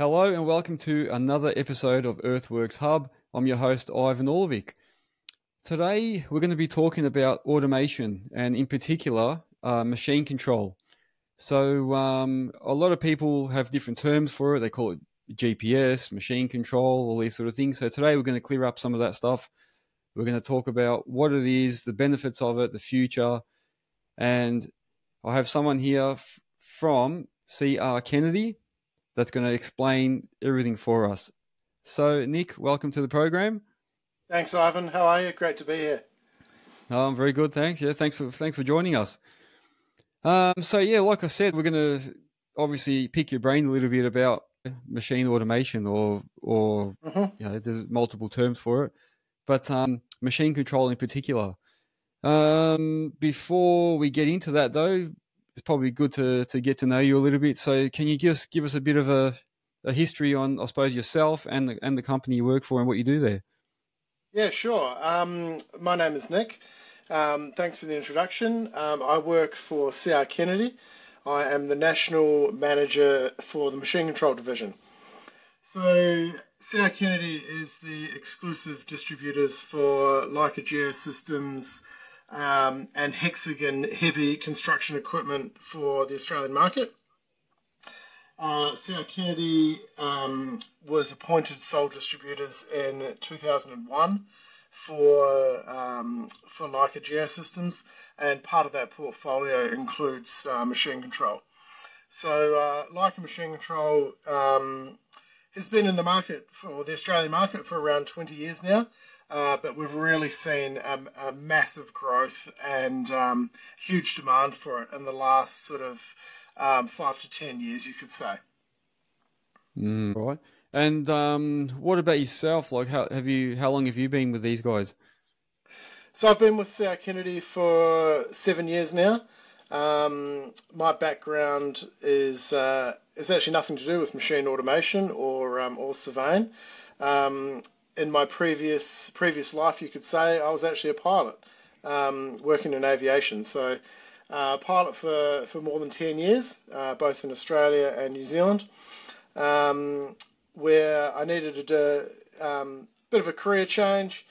Hello and welcome to another episode of Earthworks Hub. I'm your host, Ivan Orlovic. Today, we're going to be talking about automation and, in particular, uh, machine control. So, um, a lot of people have different terms for it. They call it GPS, machine control, all these sort of things. So, today, we're going to clear up some of that stuff. We're going to talk about what it is, the benefits of it, the future. And I have someone here f- from CR Kennedy that's going to explain everything for us. So, Nick, welcome to the program. Thanks, Ivan. How are you? Great to be here. Oh, I'm very good, thanks. Yeah, thanks for thanks for joining us. Um, so yeah, like I said, we're going to obviously pick your brain a little bit about machine automation, or or mm-hmm. you know, there's multiple terms for it, but um, machine control in particular. Um, before we get into that, though, it's probably good to to get to know you a little bit. So, can you just give us a bit of a, a history on, I suppose, yourself and the and the company you work for and what you do there? Yeah, sure. Um, my name is Nick. Um, thanks for the introduction. Um, I work for CR Kennedy. I am the national manager for the machine control division. So, CR Kennedy is the exclusive distributors for Leica Geosystems um, and Hexagon heavy construction equipment for the Australian market. Uh, CR Kennedy um, was appointed sole distributors in 2001 for um, for Leica Geosystems, and part of that portfolio includes uh, machine control. So uh, Leica Machine Control um, has been in the market for the Australian market for around 20 years now. Uh, but we've really seen a, a massive growth and um, huge demand for it in the last sort of um, five to ten years, you could say. Mm, right. And um, what about yourself? Like, how have you? How long have you been with these guys? So I've been with CR Kennedy for seven years now. Um, my background is uh, is actually nothing to do with machine automation or um, or surveying. Um, in my previous previous life, you could say I was actually a pilot um, working in aviation. So, uh, pilot for, for more than 10 years, uh, both in Australia and New Zealand, um, where I needed to do a um, bit of a career change,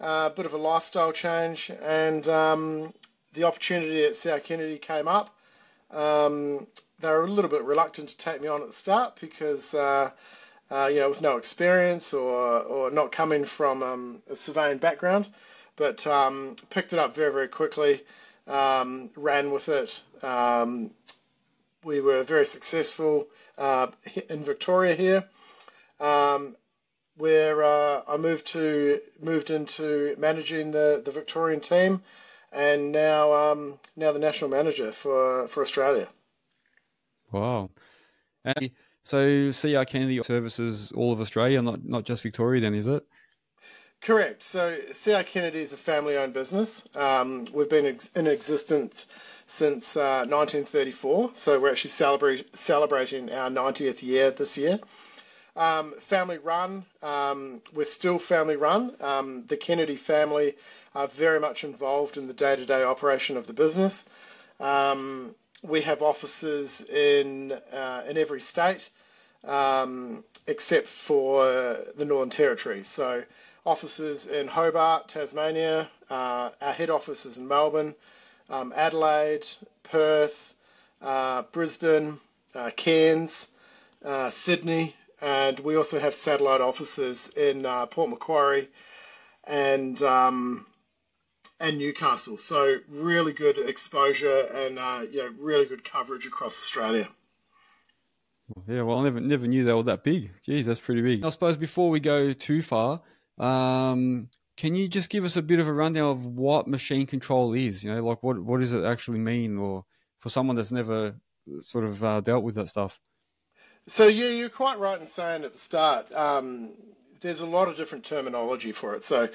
a uh, bit of a lifestyle change, and um, the opportunity at CR Kennedy came up. Um, they were a little bit reluctant to take me on at the start because uh, you know, with no experience or, or not coming from um, a surveying background, but um, picked it up very, very quickly, um, ran with it. Um, we were very successful uh, in Victoria here, um, where uh, I moved to moved into managing the, the Victorian team, and now um, now the national manager for for Australia. Wow. And so CR Kennedy services all of Australia, not not just Victoria. Then is it? Correct. So CR Kennedy is a family-owned business. Um, we've been ex- in existence since uh, 1934. So we're actually celebrating our 90th year this year. Um, family run. Um, we're still family run. Um, the Kennedy family are very much involved in the day-to-day operation of the business. Um, we have offices in uh, in every state um, except for the Northern Territory. So offices in Hobart, Tasmania. Uh, our head office is in Melbourne, um, Adelaide, Perth, uh, Brisbane, uh, Cairns, uh, Sydney, and we also have satellite offices in uh, Port Macquarie and um, and Newcastle. So really good exposure and uh, you know really good coverage across Australia. Yeah, well, I never never knew they were that big. Geez, that's pretty big. I suppose before we go too far, um, can you just give us a bit of a rundown of what machine control is? You know, like what what does it actually mean, or for someone that's never sort of uh, dealt with that stuff? So yeah, you're quite right in saying at the start. Um, there's a lot of different terminology for it. So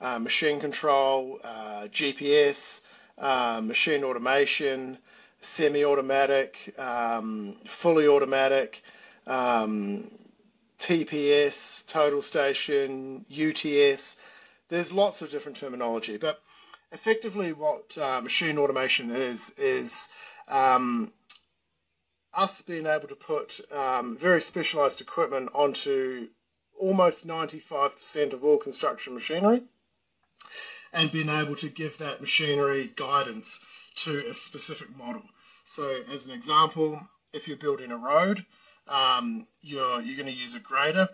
uh, machine control, uh, GPS, uh, machine automation, semi-automatic, um, fully automatic, um, TPS, total station, UTS. There's lots of different terminology, but effectively, what uh, machine automation is is um, us being able to put um, very specialised equipment onto almost 95% of all construction machinery and being able to give that machinery guidance to a specific model. So, as an example, if you're building a road, um, you're, you're going to use a grader,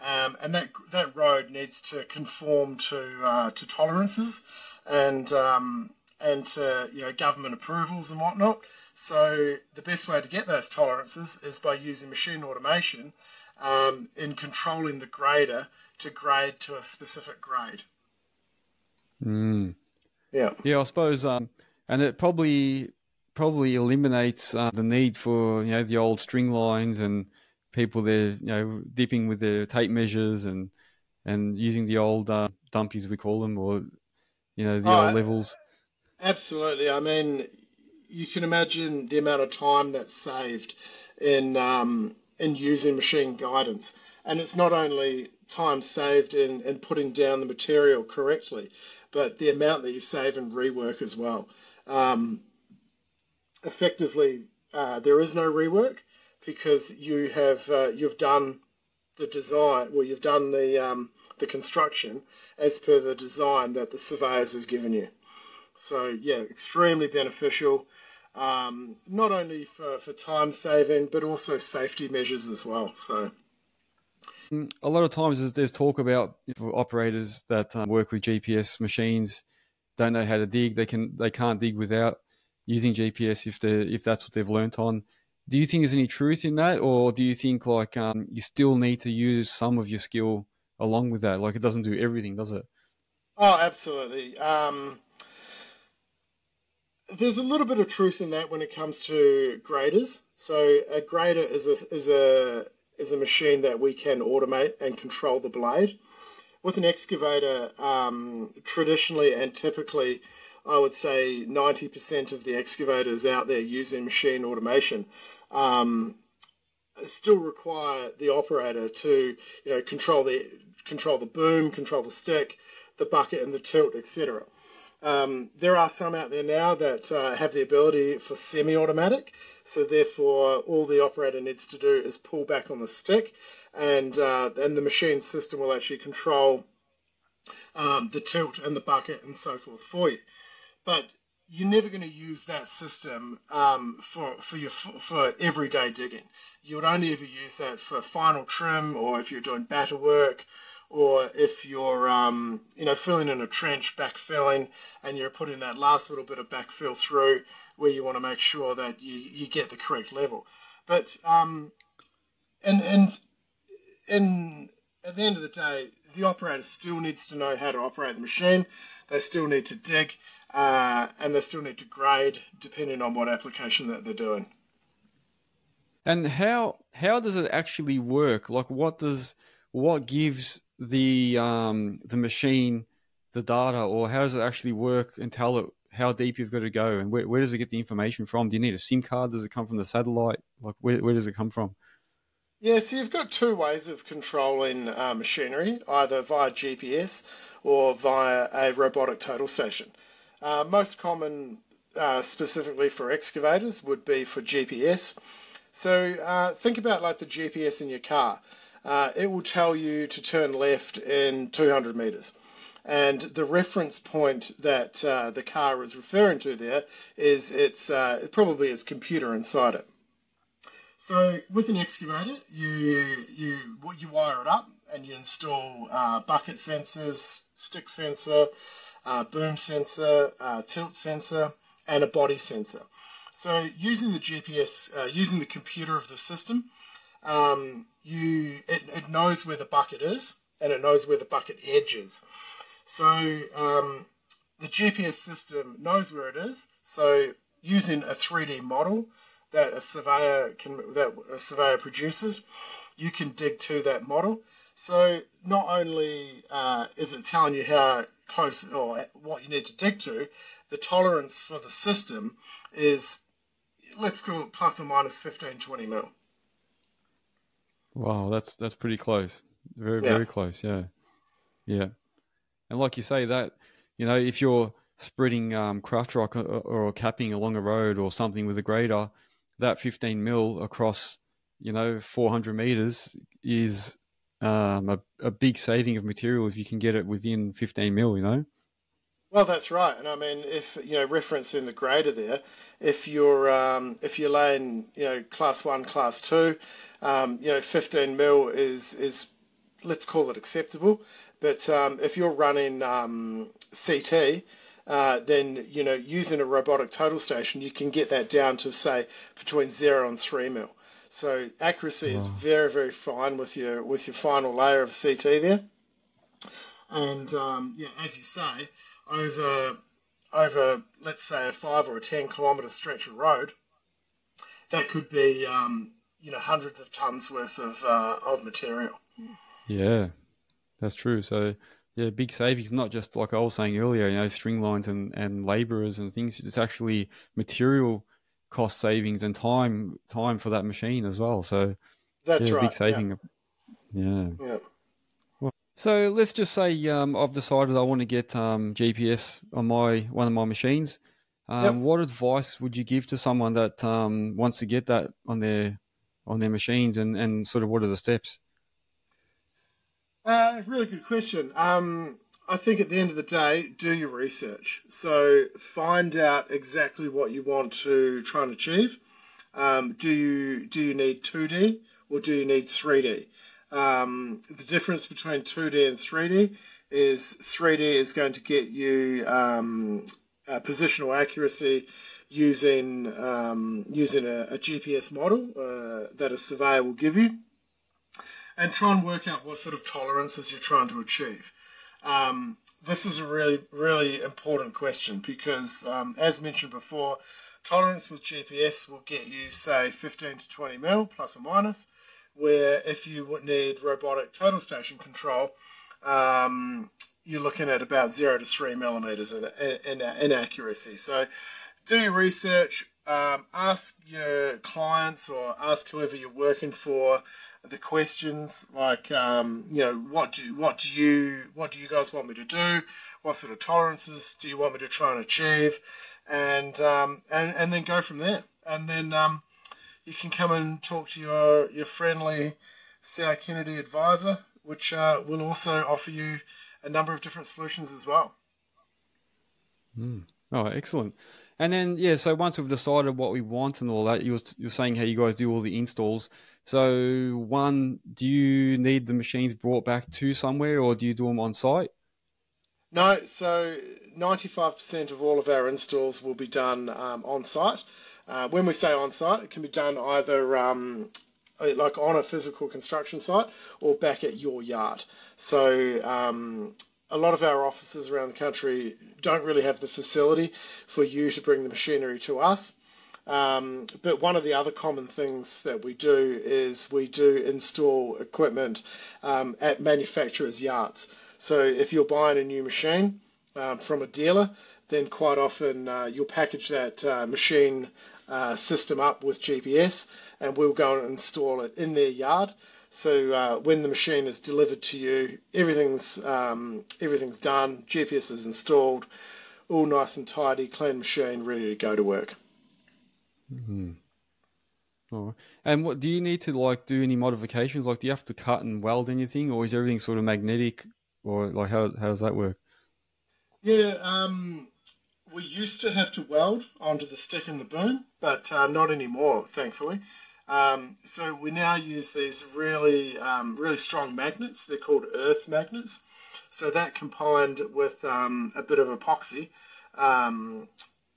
um, and that, that road needs to conform to, uh, to tolerances and, um, and to you know, government approvals and whatnot. So, the best way to get those tolerances is by using machine automation um, in controlling the grader to grade to a specific grade. Mm. Yeah. Yeah, I suppose, um, and it probably probably eliminates uh, the need for you know the old string lines and people there you know dipping with their tape measures and and using the old uh, dumpies we call them or you know the oh, old levels. Absolutely. I mean, you can imagine the amount of time that's saved in um, in using machine guidance. And it's not only time saved in, in putting down the material correctly, but the amount that you save in rework as well. Um, effectively, uh, there is no rework because you have uh, you've done the design, well, you've done the um, the construction as per the design that the surveyors have given you. So yeah, extremely beneficial um, not only for, for time saving, but also safety measures as well. So. Mm, a lot of times there's talk about operators that um, work with GPS machines don't know how to dig. They can they can't dig without using GPS if they if that's what they've learnt on. Do you think there's any truth in that, or do you think like um, you still need to use some of your skill along with that? Like it doesn't do everything, does it? Oh, absolutely. Um, there's a little bit of truth in that when it comes to graders. So a grader is a is a is a machine that we can automate and control the blade. With an excavator, um, traditionally and typically, I would say 90% of the excavators out there using machine automation um, still require the operator to you know control the control the boom, control the stick, the bucket, and the tilt, etc. Um, there are some out there now that uh, have the ability for semi-automatic, so therefore all the operator needs to do is pull back on the stick, and uh, the machine system will actually control um, the tilt and the bucket and so forth for you. But you're never going to use that system um, for for your for everyday digging. You would only ever use that for final trim or if you're doing batter work or if you're um, you know filling in a trench, backfilling, and you're putting that last little bit of backfill through where you want to make sure that you, you get the correct level. But um, and and and at the end of the day, the operator still needs to know how to operate the machine. They still need to dig, uh, and they still need to grade depending on what application that they're doing. And how how does it actually work? Like, what does what gives the um, the machine the data, or how does it actually work and tell it how deep you've got to go, and where, where does it get the information from? Do you need a SIM card? Does it come from the satellite? Like where, where does it come from? Yeah, so you've got two ways of controlling uh, machinery, either via GPS or via a robotic total station. Uh, most common, uh, specifically for excavators, would be for GPS. So uh, think about like the GPS in your car uh, it will tell you to turn left in 200 meters. And the reference point that uh, the car is referring to there is its uh, probably its computer inside it. So with an excavator, you you you wire it up and you install uh, bucket sensors, stick sensor, uh, boom sensor, uh, tilt sensor, and a body sensor. So using the GPS, using the computer of the system, um, you it, it knows where the bucket is and it knows where the bucket edge is. So um, the GPS system knows where it is. So using a 3D model that a surveyor can that a surveyor produces, you can dig to that model. So not only uh, is it telling you how close or what you need to dig to, the tolerance for the system is let's call it plus or minus 15, 20 mil. Wow, that's that's pretty close. Very yeah. very close. Yeah, yeah. And like you say, that you know, if you're spreading um, craft rock or, or, capping along a road or something with a grader, that 15 mil across, you know, 400 meters is um, a, a big saving of material if you can get it within 15 mil, you know? Well, that's right, and I mean, if you know, referencing the grader there, if you're um, if you're laying, you know, class one, class two, um, you know, 15 mil is is let's call it acceptable. But um, if you're running um, CT, uh, then you know, using a robotic total station, you can get that down to say between zero and three mil. So accuracy wow. is very, very fine with your with your final layer of CT there. And um, yeah, as you say, over over let's say a five or a ten kilometre stretch of road, that could be um, you know hundreds of tons worth of uh, of material. Yeah, that's true. So yeah, big savings. Not just like I was saying earlier, you know, string lines and and labourers and things. It's actually material cost savings and time time for that machine as well. So that's yeah, right. Big saving. Yeah. Yeah. So let's just say um, I've decided I want to get um, GPS on my one of my machines. Um, yep. What advice would you give to someone that um, wants to get that on their on their machines, and, and sort of what are the steps? Uh, really good question. Um, I think at the end of the day, do your research. So find out exactly what you want to try and achieve. Um, do you do you need 2D or do you need 3D? Um, the difference between 2D and 3D is 3D is going to get you um, positional accuracy using um, using a, a, GPS model uh, that a surveyor will give you, and try and work out what sort of tolerances you're trying to achieve. Um, this is a really really important question because, um, as mentioned before, tolerance with GPS will get you say 15 to 20 mil plus or minus where if you need robotic total station control, um, you're looking at about zero to three millimeters in, in, in accuracy. So do your research, um, ask your clients or ask whoever you're working for the questions like um, you know what do what do you what do you guys want me to do? What sort of tolerances do you want me to try and achieve? And um, and and then go from there. And then um, you can come and talk to your, your friendly CR Kennedy advisor, which uh, will also offer you a number of different solutions as well. Mm. Oh, excellent. And then, yeah, so once we've decided what we want and all that, you were, you saying how you guys do all the installs. So, one, do you need the machines brought back to somewhere or do you do them on site? No, so 95% of all of our installs will be done um, on site. Uh, when we say on site, it can be done either um, like on a physical construction site or back at your yard. So um, a lot of our offices around the country don't really have the facility for you to bring the machinery to us. Um, but one of the other common things that we do is we do install equipment um, at manufacturers' yards. So if you're buying a new machine um, from a dealer, then quite often uh, you'll package that uh, machine uh, system up with GPS, and we'll go and install it in their yard. So uh, when the machine is delivered to you, everything's um, everything's done, GPS is installed, all nice and tidy, clean machine, ready to go to work. Mm-hmm. Oh. And what do you need to like do any modifications? Like, do you have to cut and weld anything, or is everything sort of magnetic, or like how how does that work? Yeah, um, we used to have to weld onto the stick and the boom, but uh, not anymore, thankfully. Um, so we now use these really, um, really strong magnets. They're called earth magnets. So that combined with um, a bit of epoxy um,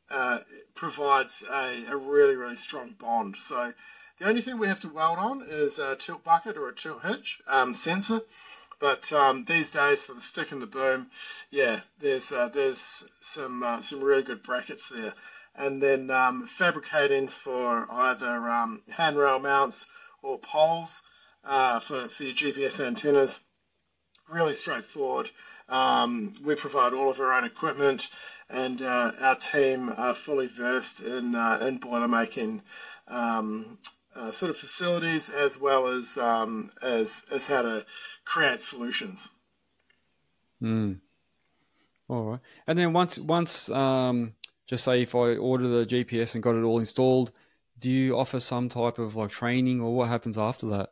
uh, provides a, a, really, really strong bond. So the only thing we have to weld on is a tilt bucket or a tilt hitch um, sensor. But um, these days, for the stick and the boom, yeah, there's uh, there's some uh, some really good brackets there, and then um, fabricating for either um, handrail mounts or poles uh, for for your GPS antennas, really straightforward. Um, we provide all of our own equipment, and uh, our team are fully versed in uh, in boiler making. Um, uh, sort of facilities as well as um, as as how to create solutions. Hmm. All right. And then once once um, just say if I order the GPS and got it all installed, do you offer some type of like training, or what happens after that?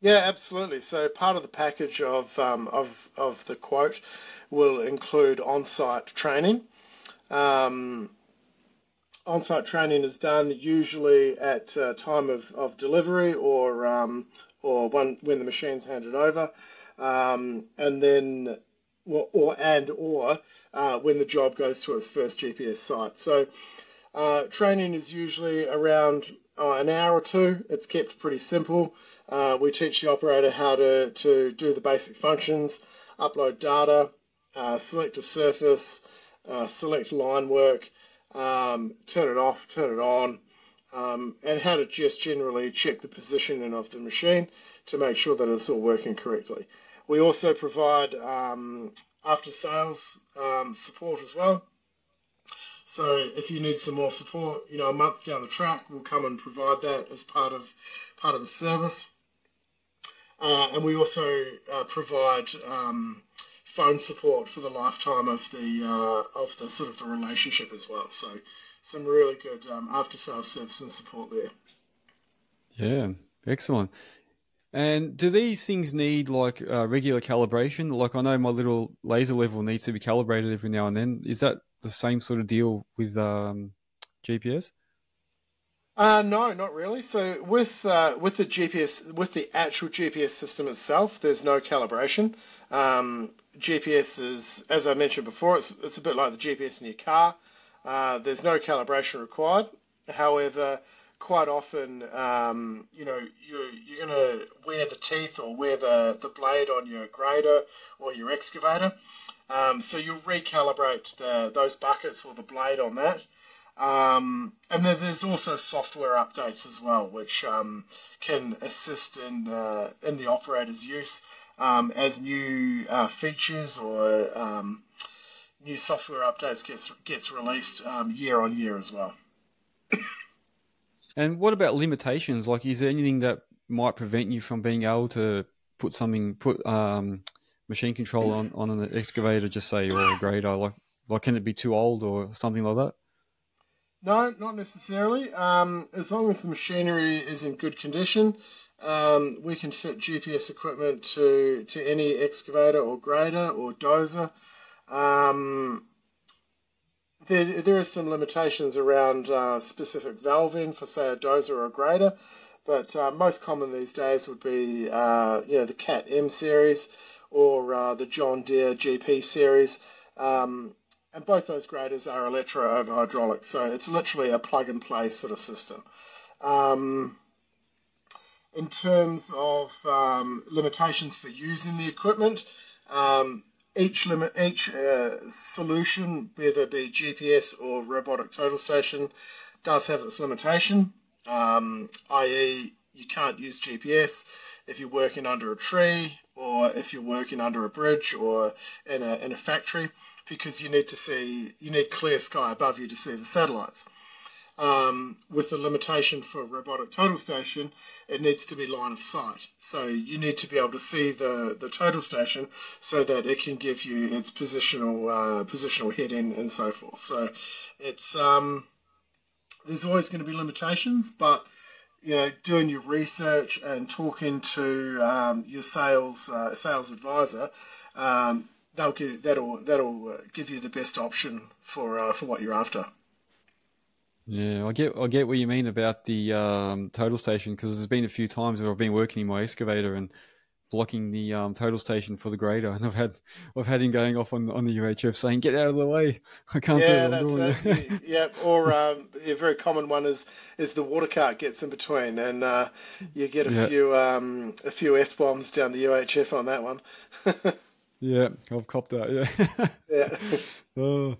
Yeah, absolutely. So part of the package of um, of of the quote will include on-site training. Um, on-site training is done usually at uh, time of, of delivery or um, or when when the machine's handed over, um, and then or, or and or uh, when the job goes to its first GPS site. So uh, training is usually around uh, an hour or two. It's kept pretty simple. Uh, we teach the operator how to, to do the basic functions, upload data, uh, select a surface, select line work, um, turn it off, turn it on, um, and how to just generally check the positioning of the machine to make sure that it's all working correctly. We also provide um, after sales um, support as well. So if you need some more support, you know, a month down the track, we'll come and provide that as part of part of the service. Uh, and we also uh, provide um, phone support for the lifetime of the uh, of the sort of the relationship as well. So some really good um, after sales service and support there. Yeah, excellent. And do these things need like uh, regular calibration? Like I know my little laser level needs to be calibrated every now and then. Is that the same sort of deal with um, GPS? Uh, no, not really. So with uh, with the GPS, with the actual GPS system itself, there's no calibration. Um, GPS is, as I mentioned before, it's, it's a bit like the GPS in your car. Uh, there's no calibration required. However, quite often, um, you know, you're, you're going to wear the teeth or wear the, the blade on your grader or your excavator. Um, so you'll recalibrate the, those buckets or the blade on that. Um, and then there's also software updates as well, which um, can assist in uh, in the operator's use um, as new uh, features or um, new software updates gets gets released year on year as well. And what about limitations? Like, is there anything that might prevent you from being able to put something put um, machine control on, on an excavator, just say, or a grader? Like, like, can it be too old or something like that? No, not necessarily. Um, as long as the machinery is in good condition, um, we can fit GPS equipment to, to any excavator or grader or dozer. Um, there, there are some limitations around uh, specific valving for, say, a dozer or a grader, but uh, most common these days would be, uh, you know, the Cat M series or uh, the John Deere GP series. Um, and both those graders are electro over hydraulic, so it's literally a plug and play sort of system. Um, in terms of um, limitations for using the equipment, um, each limit, each uh, solution, whether it be GPS or robotic total station, does have its limitation. Um, i.e., you can't use GPS if you're working under a tree or if you're working under a bridge or in a, in a factory because you need to see you need clear sky above you to see the satellites. Um, with the limitation for robotic total station, it needs to be line of sight. So you need to be able to see the, the total station so that it can give you its positional uh, positional heading and so forth. So it's um, there's always going to be limitations, but you know, doing your research and talking to um, your sales uh, sales advisor, um, they'll give, that'll that'll uh, give you the best option for uh, for what you're after. Yeah, I get I get what you mean about the um, total station because there's been a few times where I've been working in my excavator and blocking the um, total station for the grader, and I've had I've had him going off on on the UHF saying, "Get out of the way! I can't see what I'm doing." It. yeah, or um, a very common one is is the water cart gets in between, and uh, you get a yeah. few um, a few f bombs down the UHF on that one. yeah, I've copped that. Yeah. yeah. oh.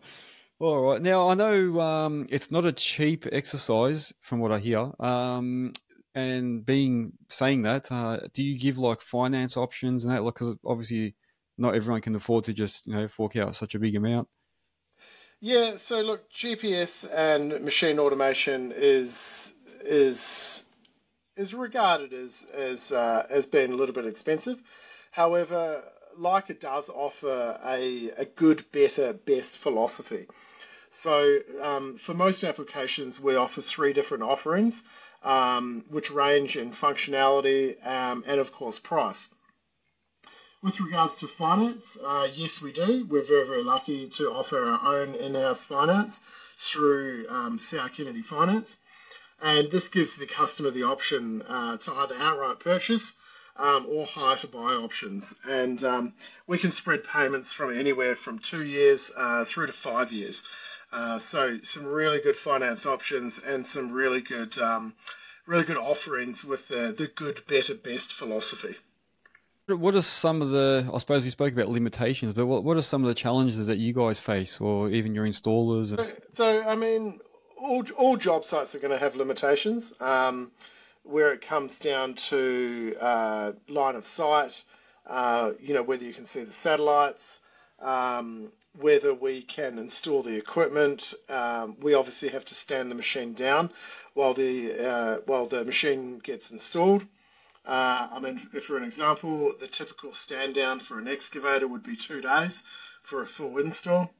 All right. Now I know um, it's not a cheap exercise, from what I hear. Um, and being saying that, uh, do you give like finance options and that? Like, because obviously not everyone can afford to just you know fork out such a big amount. Yeah. So look, GPS and machine automation is is is regarded as as uh, as being a little bit expensive. However, Leica does offer a, a good, better, best philosophy. So um, for most applications, we offer three different offerings, um, which range in functionality um, and of course price. With regards to finance, uh, yes, we do. We're very, very lucky to offer our own in-house finance through um, CR Kennedy Finance. And this gives the customer the option uh, to either outright purchase um, or hire to buy options. And um, we can spread payments from anywhere from two years uh, through to five years. Uh, so some really good finance options and some really good, um, really good offerings with the, the good, better, best philosophy. What are some of the? I suppose we spoke about limitations, but what, what are some of the challenges that you guys face, or even your installers? So, so I mean, all all job sites are going to have limitations. Um, where it comes down to uh, line of sight, uh, you know, whether you can see the satellites, um, whether we can install the equipment. Um, we obviously have to stand the machine down while the uh, while the machine gets installed. Uh, I mean, for an example, the typical stand down for an excavator would be two days for a full install.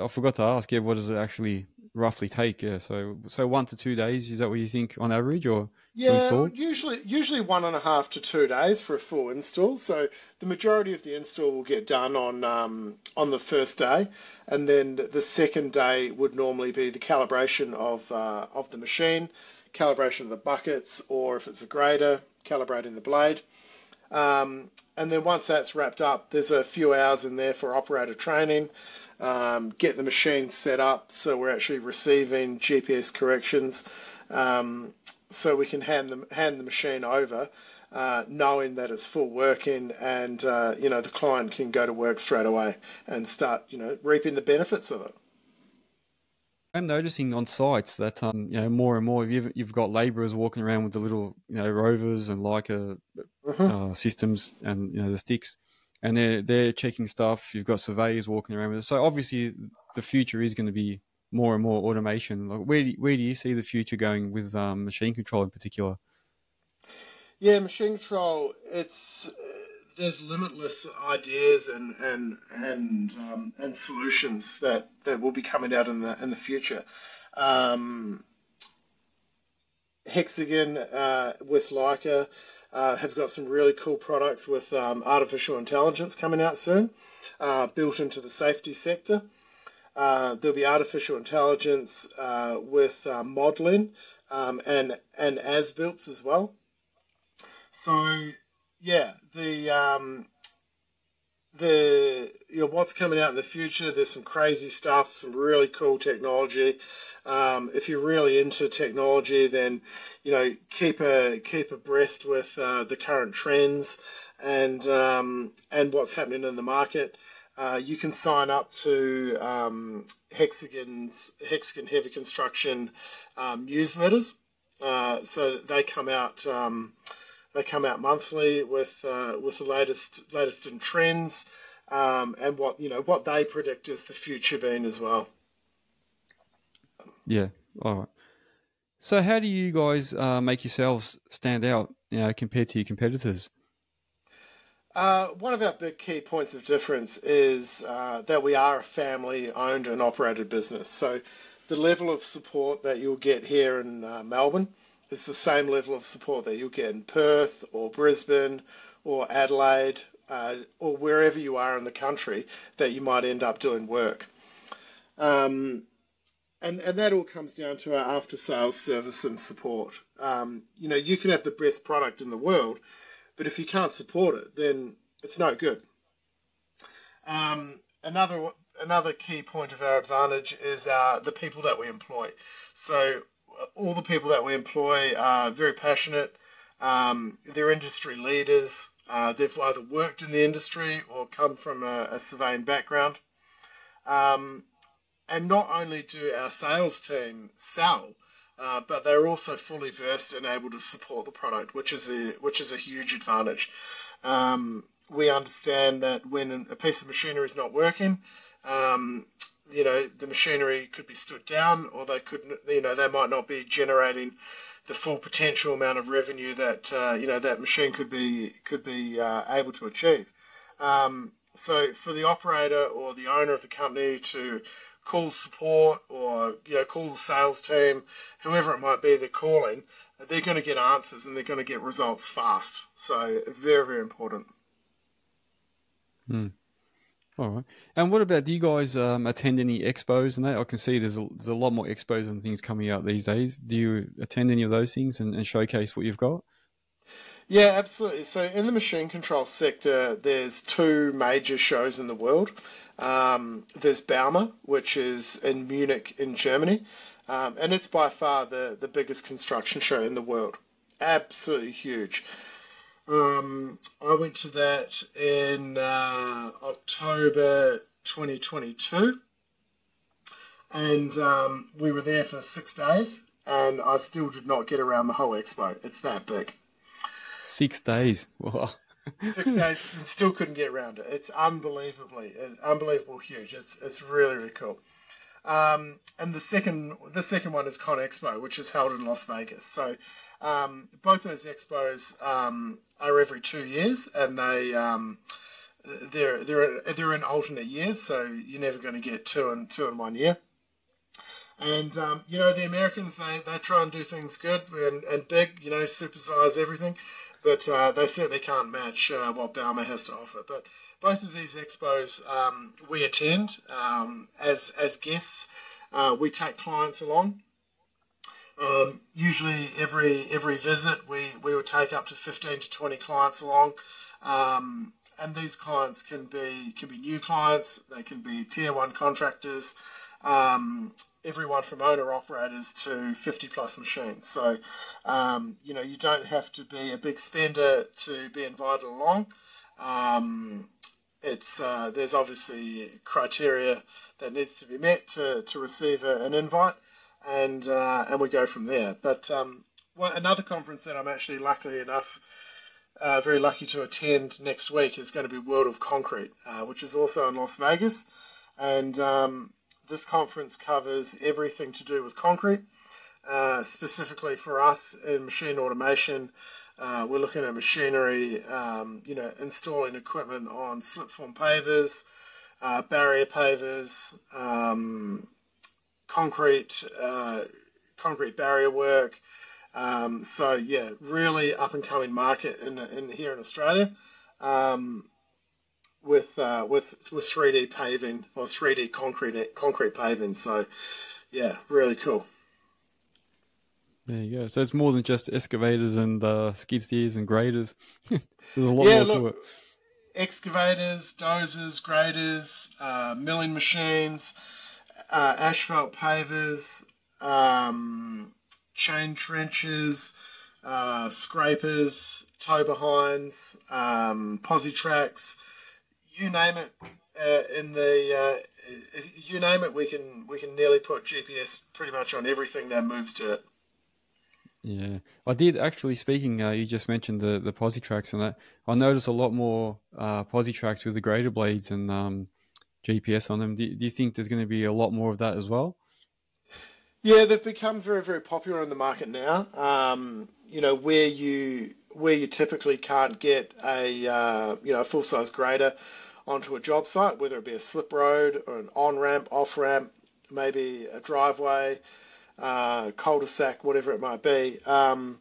I forgot to ask. you, what does it actually roughly take? Yeah, so so one to two days. Is that what you think on average, or yeah, usually usually one and a half to two days for a full install. So the majority of the install will get done on um, on the first day, and then the second day would normally be the calibration of uh, of the machine calibration of the buckets, or if it's a grader, calibrating the blade. Um, and then once that's wrapped up, there's a few hours in there for operator training, um, get the machine set up so we're actually receiving GPS corrections, um, so we can hand the hand the machine over, uh, knowing that it's full working, and uh, you know the client can go to work straight away and start you know reaping the benefits of it. I'm noticing on sites that um, you know more and more you've you've got labourers walking around with the little you know rovers and Leica uh-huh. uh, systems and you know the sticks, and they're they're checking stuff. You've got surveyors walking around with it. So obviously the future is going to be more and more automation. Like where do, where do you see the future going with um, machine control in particular? Yeah, machine control. It's there's limitless ideas and and and um, and solutions that, that will be coming out in the in the future. Um, Hexagon uh, with Leica uh, have got some really cool products with um, artificial intelligence coming out soon, uh, built into the safety sector. Uh, there'll be artificial intelligence uh, with uh, modeling um, and and as built as well. So yeah, the um, the you know what's coming out in the future. There's some crazy stuff, some really cool technology. Um, if you're really into technology, then you know keep a keep abreast with uh, the current trends and um, and what's happening in the market. Uh, you can sign up to um, Hexagon's Hexagon Heavy Construction um, newsletters, uh, so they come out. They come out monthly with uh, with the latest latest in trends um, and what you know what they predict as the future being as well. Yeah. All right. So, how do you guys uh, make yourselves stand out, you know, compared to your competitors? Uh, one of our big key points of difference is uh, that we are a family-owned and operated business. So, the level of support that you'll get here in uh, Melbourne is the same level of support that you'll get in Perth or Brisbane or Adelaide uh, or wherever you are in the country that you might end up doing work. Um, and, and that all comes down to our after sales service and support. Um, you know, you can have the best product in the world, but if you can't support it, then it's no good. Um, another another key point of our advantage is uh, the people that we employ. So all the people that we employ are very passionate. Um, they're industry leaders. Uh, they've either worked in the industry or come from a, a surveying background. Um, and not only do our sales team sell, uh, but they're also fully versed and able to support the product, which is a which is a huge advantage. Um, we understand that when a piece of machinery is not working, um, you know, the machinery could be stood down, or they could, you know, they might not be generating the full potential amount of revenue that uh, you know that machine could be could be uh, able to achieve. Um, so for the operator or the owner of the company to call support or you know call the sales team, whoever it might be they're calling, they're going to get answers and they're going to get results fast. So very very important. Hmm. All right. And what about do you guys um, attend any expos and that? I can see there's a, there's a lot more expos and things coming out these days. Do you attend any of those things and, and showcase what you've got? Yeah, absolutely. So in the machine control sector, there's two major shows in the world. Um, there's Bauma, which is in Munich in Germany, um, and it's by far the, the biggest construction show in the world. Absolutely huge. Um, I went to that in uh, October 2022, and um, we were there for six days, and I still did not get around the whole expo. It's that big. Six days. Wow. Six days, still couldn't get around it. It's unbelievably, unbelievable huge. It's it's really really cool. Um, and the second the second one is ConExpo, which is held in Las Vegas. So um, both those expos um, are every two years, and they um, they're they're they're in alternate years, so you're never going to get two in two in one year. And um, you know the Americans, they, they try and do things good and, and big, you know, supersize everything, but uh, they certainly can't match uh, what Bauma has to offer. But both of these expos um, we attend um, as as guests. Uh, we take clients along. Um, usually, every every visit, we, we would take up to 15 to 20 clients along, um, and these clients can be can be new clients, they can be tier one contractors, um, everyone from owner operators to 50 plus machines. So, um, you know, you don't have to be a big spender to be invited along. Um, it's uh, there's obviously criteria that needs to be met to, to receive a, an invite and uh, and we go from there. But um, well, another conference that I'm actually luckily enough uh, very lucky to attend next week is going to be World of Concrete, uh, which is also in Las Vegas, and um, this conference covers everything to do with concrete. Uh, specifically for us in machine automation, uh, we're looking at machinery, um, you know, installing equipment on slip form pavers, uh, barrier pavers, um, concrete uh, concrete barrier work. Um, so yeah, really up and coming market in, in here in Australia um, with uh, with with 3D paving or 3D concrete concrete paving. So yeah, really cool. There you go. So it's more than just excavators and uh, skid steers and graders. There's a lot yeah, more look, to it. Excavators, dozers, graders, uh, milling machines, uh, asphalt pavers, um, chain trenchers, uh, scrapers, tow behinds, um, posi tracks, you name it. Uh, in the uh, you name it, we can we can nearly put GPS pretty much on everything that moves to it. Yeah, I did actually. Speaking, uh, you just mentioned the the posi tracks and that. I noticed a lot more uh, posi tracks with the grader blades and um, GPS on them. Do, do you think there's going to be a lot more of that as well? Yeah, they've become very, very popular in the market now. Um, you know, where you where you typically can't get a uh, you know a full size grader onto a job site, whether it be a slip road or an on ramp, off ramp, maybe a driveway, uh, cul-de-sac, whatever it might be. Um,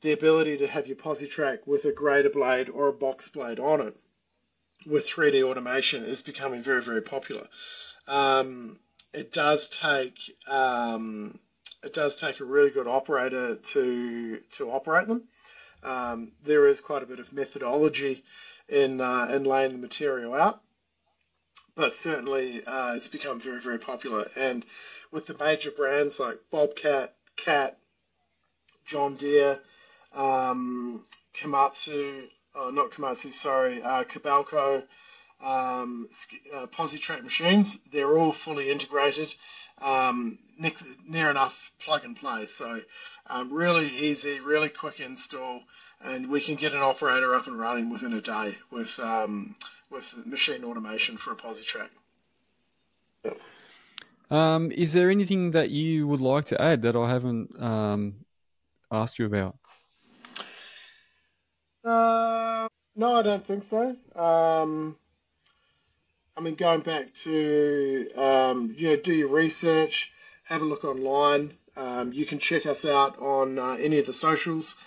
the ability to have your posi track with a grader blade or a box blade on it with 3D automation is becoming very, very popular. Um, it does take um, it does take a really good operator to to operate them. Um, there is quite a bit of methodology in uh, in laying the material out, but certainly uh, it's become very, very popular. And with the major brands like Bobcat, Cat, John Deere, um, Komatsu, oh, not Komatsu, sorry, uh, Kobelco, um, uh, Positrack machines. They're all fully integrated, um, near enough plug and play. So um, really easy, really quick install, and we can get an operator up and running within a day with um, with machine automation for a Positrack. Yep. Um, is there anything that you would like to add that I haven't um, asked you about? Uh, no, I don't think so. Um, I mean, going back to um, you know, do your research, have a look online. Um, you can check us out on uh, any of the socials.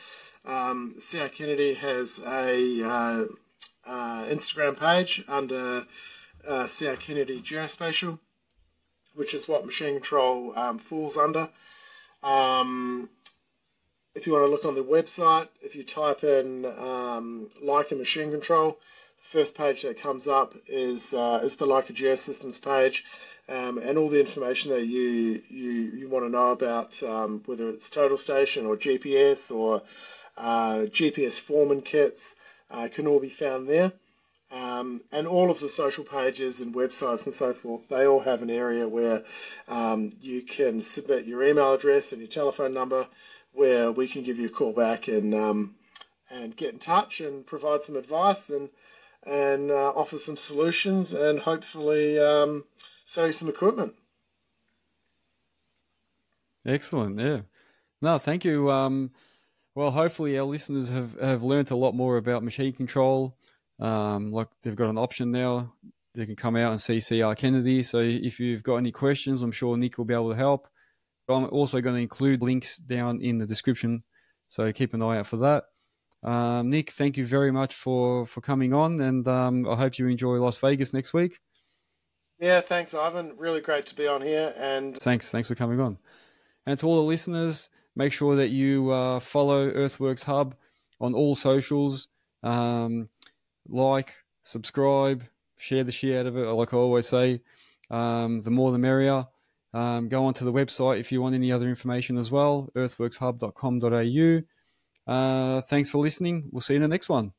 Um, CR Kennedy has a uh, uh, Instagram page under uh, CR Kennedy Geospatial, which is what machine control um, falls under. Um, if you want to look on the website, if you type in um, Leica machine control, the first page that comes up is uh, is the Leica Geosystems page, um, and all the information that you you, you want to know about, um, whether it's total station or GPS or GPS foreman kits, uh, can all be found there. Um, and all of the social pages and websites and so forth, they all have an area where um, you can submit your email address and your telephone number, where we can give you a call back and um, and get in touch and provide some advice and and uh, offer some solutions and hopefully um, sell you some equipment. Excellent. Yeah. No, thank you. Well, hopefully our listeners have, have learned a lot more about machine control. Um, like they've got an option now. They can come out and see CR Kennedy. So if you've got any questions, I'm sure Nick will be able to help. But I'm also going to include links down in the description. So keep an eye out for that. Um, Nick, thank you very much for, for coming on. And um, I hope you enjoy Las Vegas next week. Yeah, thanks, Ivan. Really great to be on here. And thanks, thanks for coming on. And to all the listeners, make sure that you uh, follow Earthworks Hub on all socials. Um, like, subscribe, share the shit out of it. Like I always say, um, the more the merrier. Um, go onto the website if you want any other information as well, earthworkshub.com.au. Uh, thanks for listening. We'll see you in the next one.